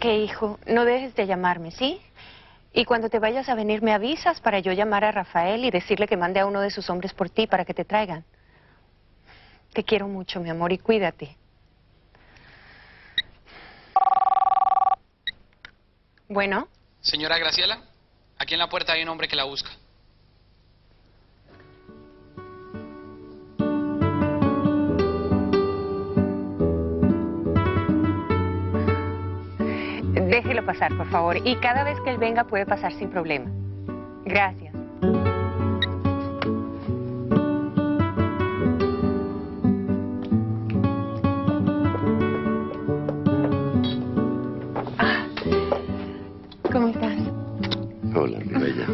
Ok, hijo, no dejes de llamarme, ¿sí? Y cuando te vayas a venir me avisas para yo llamar a Rafael y decirle que mande a uno de sus hombres por ti para que te traigan. Te quiero mucho, mi amor, y cuídate. Bueno, Señora Graciela, aquí en la puerta hay un hombre que la busca. Déjelo pasar, por favor. Y cada vez que él venga puede pasar sin problema. Gracias. Ah, ¿Cómo estás? Hola, mi bella.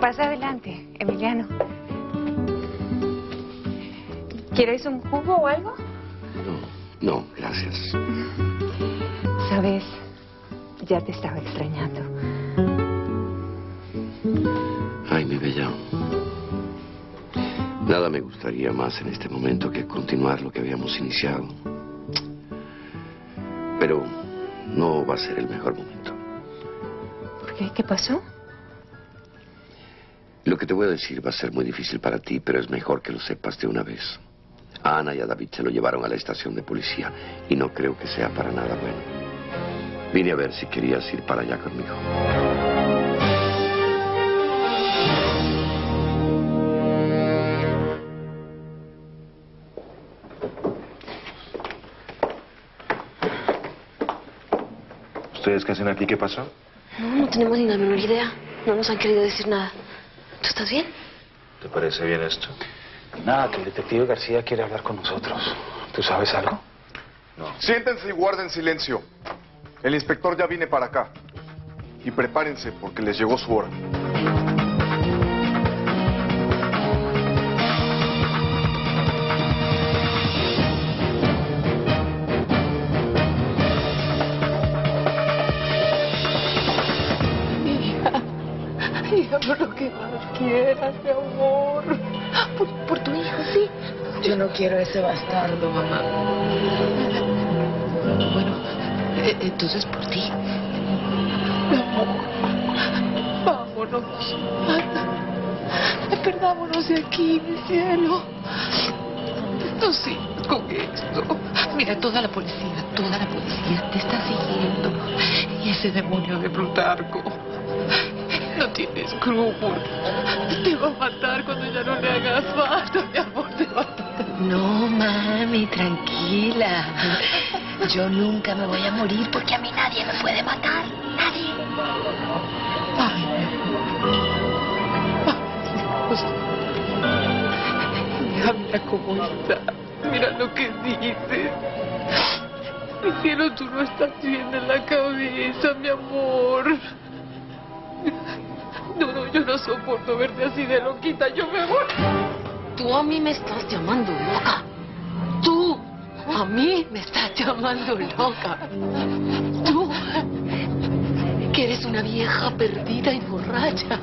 Pasa adelante, Emiliano. ¿Quieres un jugo o algo? No, no, gracias. Sabes, ya te estaba extrañando. Ay, mi bella. Nada me gustaría más en este momento que continuar lo que habíamos iniciado. Pero no va a ser el mejor momento. ¿Por qué? ¿Qué pasó? Lo que te voy a decir va a ser muy difícil para ti, pero es mejor que lo sepas de una vez. A Ana y a David se lo llevaron a la estación de policía y no creo que sea para nada bueno. Vine a ver si querías ir para allá conmigo. ¿Ustedes qué hacen aquí? ¿Qué pasó? No, no tenemos ni la menor idea. No nos han querido decir nada. ¿Tú estás bien? ¿Te parece bien esto? Nada, que el detective García quiere hablar con nosotros. ¿Tú sabes algo? Siéntense y guarden silencio. El inspector ya viene para acá. Y prepárense porque les llegó su hora. Hija, por lo que más quieras, mi amor. Por, por tu hijo, sí. Yo no quiero a ese bastardo, mamá. Bueno, entonces por ti. Mi amor, vámonos. Perdámonos de aquí, mi cielo. No sigas con esto. Mira, toda la policía, toda la policía te está siguiendo. Y ese demonio de Plutarco no tiene escrúpulos. Te va a matar cuando ya no le hagas falta, mi amor, te va a matar. No, mami, tranquila. Yo nunca me voy a morir porque a mí nadie me puede matar. Nadie. Ay, Dios. Mira cómo está. Mira lo que dices. Mi cielo, tú no estás bien en la cabeza, mi amor. No, no, yo no soporto verte así de loquita. Yo me voy. Tú a mí me estás llamando loca. A mí me estás llamando loca. Tú que eres una vieja perdida y borracha.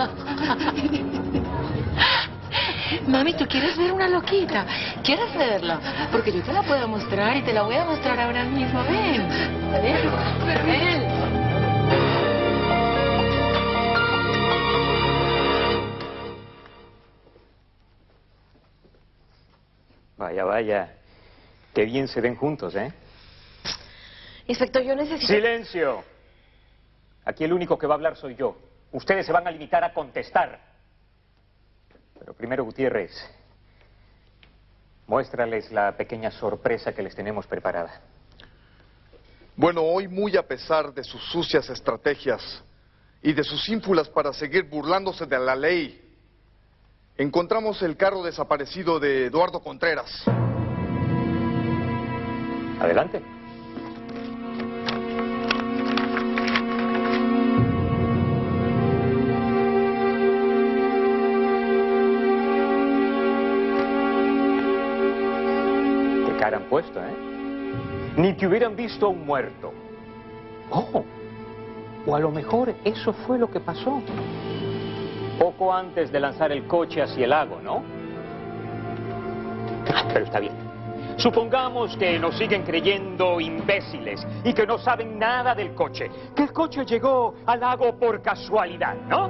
Mami, ¿tú quieres ver una loquita? ¿Quieres verla? Porque yo te la puedo mostrar y te la voy a mostrar ahora mismo. Ven. Ven. Ven. Vaya, vaya. Qué bien se ven juntos, ¿eh? Inspector, yo necesito... ¡Silencio! Aquí el único que va a hablar soy yo. Ustedes se van a limitar a contestar. Pero primero, Gutiérrez, muéstrales la pequeña sorpresa que les tenemos preparada. Bueno, hoy muy a pesar de sus sucias estrategias y de sus ínfulas para seguir burlándose de la ley, encontramos el carro desaparecido de Eduardo Contreras. Adelante. Qué cara han puesto, ¿eh? Ni que hubieran visto a un muerto. Ojo. O a lo mejor eso fue lo que pasó. Poco antes de lanzar el coche hacia el lago, ¿no? Ah, Pero está bien. Supongamos que nos siguen creyendo imbéciles y que no saben nada del coche. Que el coche llegó al lago por casualidad, ¿no?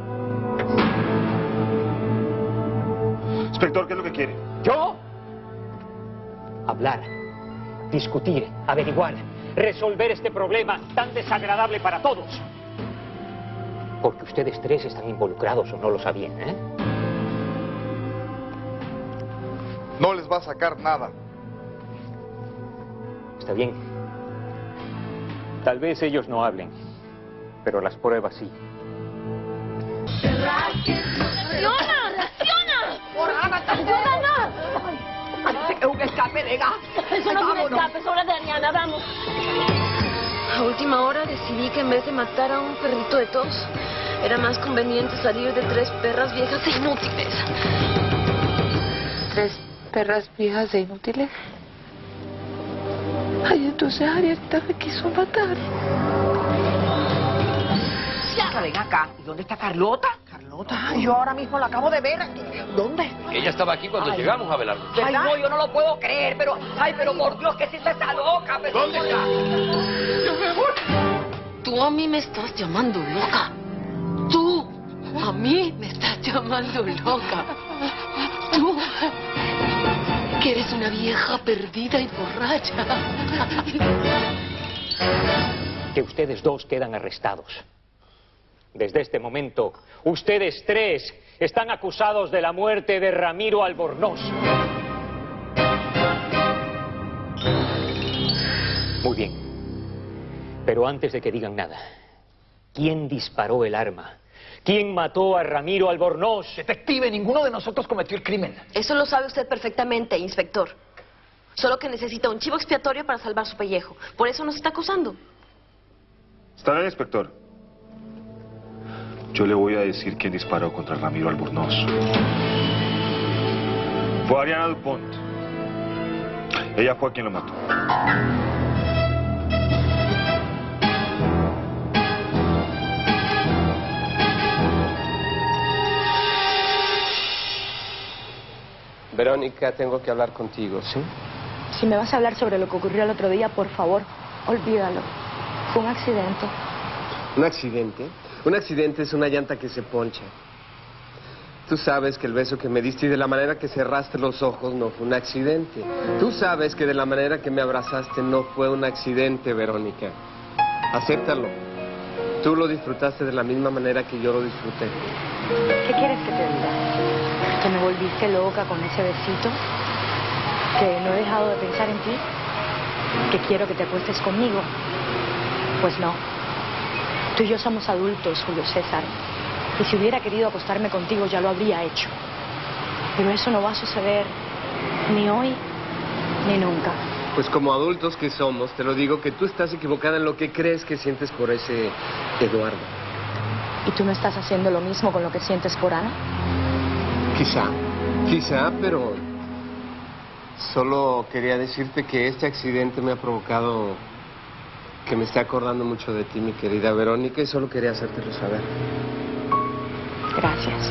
Inspector, ¿qué es lo que quiere? ¿Yo? Hablar, discutir, averiguar, resolver este problema tan desagradable para todos. Porque ustedes tres están involucrados o no lo sabían, ¿eh? No les va a sacar nada. Está bien. Tal vez ellos no hablen, pero las pruebas sí. ¡Reacciona! ¡Reacciona! ¡Por Agatha! ¡Ay, es un escape de gas! Eso no es un escape, es hora de Ariana, vamos. A última hora decidí que en vez de matar a un perrito de tos, era más conveniente salir de tres perras viejas e inútiles. ¿Tres perras viejas e inútiles? Ay, entonces Arianita me quiso matar. Ya, ven acá. ¿Y dónde está Carlota? Carlota, yo ahora mismo la acabo de ver. ¿Dónde? Ella estaba aquí cuando Ay. llegamos a Belardo. Ay, no, yo no lo puedo creer, pero... Ay, pero por Dios, que si está esa loca, pero... ¿Dónde está? Tú a mí me estás llamando loca. Tú a mí me estás llamando loca. Tú que eres una vieja perdida y borracha. Que ustedes dos quedan arrestados. Desde este momento, ustedes tres están acusados de la muerte de Ramiro Albornoz. Muy bien. Pero antes de que digan nada, ¿quién disparó el arma? ¿Quién mató a Ramiro Albornoz? Detective, ninguno de nosotros cometió el crimen. Eso lo sabe usted perfectamente, inspector. Solo que necesita un chivo expiatorio para salvar su pellejo. Por eso nos está acusando. Está bien, inspector. Yo le voy a decir quién disparó contra Ramiro Albornoz. Fue Ariana Dupont. Ella fue quien lo mató. Verónica, tengo que hablar contigo, ¿sí? Si me vas a hablar sobre lo que ocurrió el otro día, por favor, olvídalo. Fue un accidente. ¿Un accidente? Un accidente es una llanta que se poncha. Tú sabes que el beso que me diste y de la manera que cerraste los ojos no fue un accidente. Tú sabes que de la manera que me abrazaste no fue un accidente, Verónica. Acéptalo. Tú lo disfrutaste de la misma manera que yo lo disfruté. ¿Qué quieres que te diga? ¿Que me volviste loca con ese besito? ¿Que no he dejado de pensar en ti? ¿Que quiero que te acuestes conmigo? Pues no. Tú y yo somos adultos, Julio César. Y si hubiera querido acostarme contigo ya lo habría hecho. Pero eso no va a suceder ni hoy ni nunca. Pues como adultos que somos, te lo digo que tú estás equivocada en lo que crees que sientes por ese Eduardo. ¿Y tú no estás haciendo lo mismo con lo que sientes por Ana? Quizá, quizá, pero solo quería decirte que este accidente me ha provocado que me esté acordando mucho de ti, mi querida Verónica, y solo quería hacértelo saber. Gracias.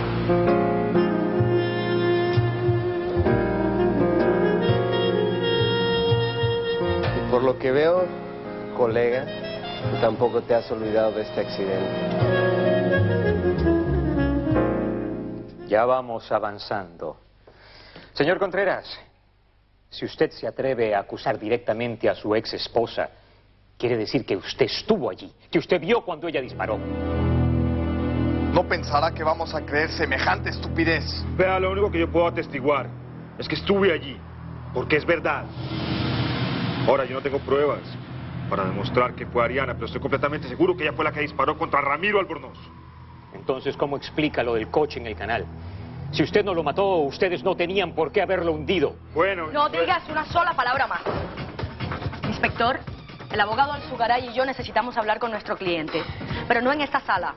Y por lo que veo, colega, tú tampoco te has olvidado de este accidente. Ya vamos avanzando. Señor Contreras, si usted se atreve a acusar directamente a su ex esposa, quiere decir que usted estuvo allí, que usted vio cuando ella disparó. No pensará que vamos a creer semejante estupidez. Vea, lo único que yo puedo atestiguar es que estuve allí, porque es verdad. Ahora, yo no tengo pruebas para demostrar que fue Ariana, pero estoy completamente seguro que ella fue la que disparó contra Ramiro Albornoz. Entonces, ¿cómo explica lo del coche en el canal? Si usted no lo mató, ustedes no tenían por qué haberlo hundido. Bueno, No digas una sola palabra más. Inspector, el abogado Alzugaray y yo necesitamos hablar con nuestro cliente. Pero no en esta sala,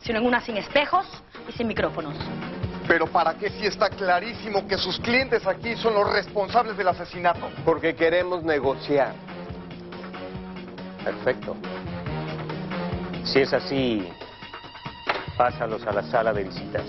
sino en una sin espejos y sin micrófonos. Pero ¿para qué si está clarísimo que sus clientes aquí son los responsables del asesinato? Porque queremos negociar. Perfecto. Si es así, pásalos a la sala de visitas.